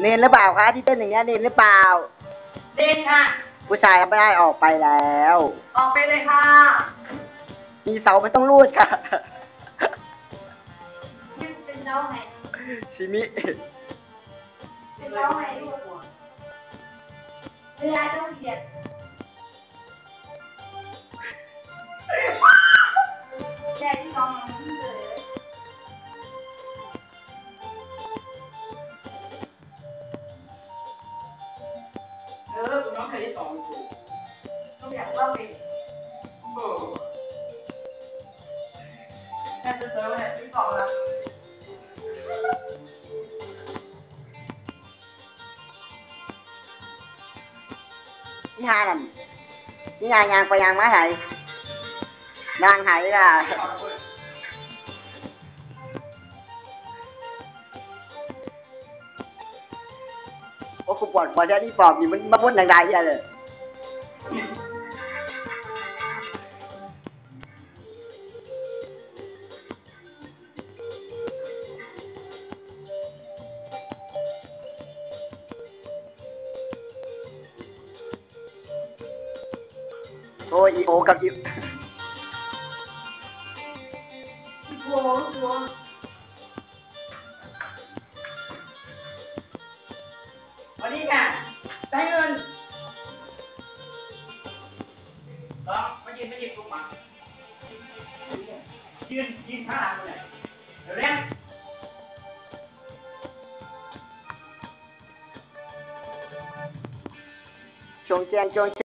เนนหรือเปล่าคะที่เต้นอย่างเงี้ยเนนหรือเปล่า เด่นค่ะ ผู้ชายก็ไม่ได้ออกไปแล้ว ออกไปเลยค่ะมีเสามันต้องรูดค่ะ เป็นเจ้าไงชิมิ เป็นเจ้าไงลูกเวลาต้องเหยี thấy tội chủ tôi đẹp quá mình mở em từ từ này chứng tỏ là hai lần nhà nhà qua nhà má thầy. Đang thầy là có không quản quá ra đi phòng thì mình mắc muốn đằng dài ra rồi. Thôi ý bố cặp chịu. bỏ đi cả. Tay hơn. Đó có nhìn có nhìn cũng mà chuyên chuyên khá là này rồi đấy. Chồng chen chồng